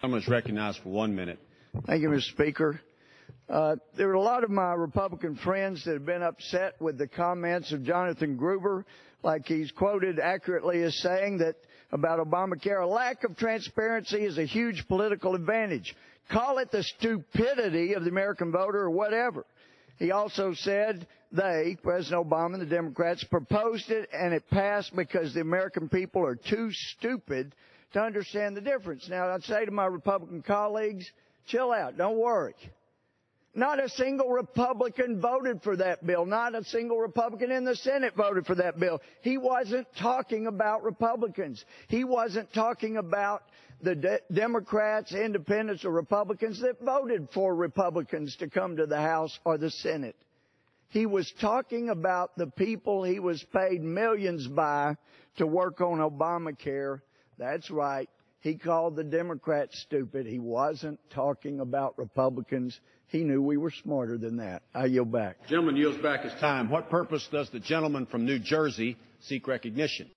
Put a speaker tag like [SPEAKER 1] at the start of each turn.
[SPEAKER 1] Gentleman is recognized for one minute.
[SPEAKER 2] Thank you, Mr. Speaker. Uh, there are a lot of my Republican friends that have been upset with the comments of Jonathan Gruber, like he's quoted accurately as saying that about Obamacare, a lack of transparency is a huge political advantage. Call it the stupidity of the American voter or whatever. He also said they, President Obama and the Democrats, proposed it and it passed because the American people are too stupid to understand the difference. Now, I'd say to my Republican colleagues, chill out, don't worry. Not a single Republican voted for that bill. Not a single Republican in the Senate voted for that bill. He wasn't talking about Republicans. He wasn't talking about the de- Democrats, independents, or Republicans that voted for Republicans to come to the House or the Senate. He was talking about the people he was paid millions by to work on Obamacare. That's right. He called the Democrats stupid. He wasn't talking about Republicans. He knew we were smarter than that. I yield back.
[SPEAKER 1] Gentleman yields back his time. What purpose does the gentleman from New Jersey seek recognition?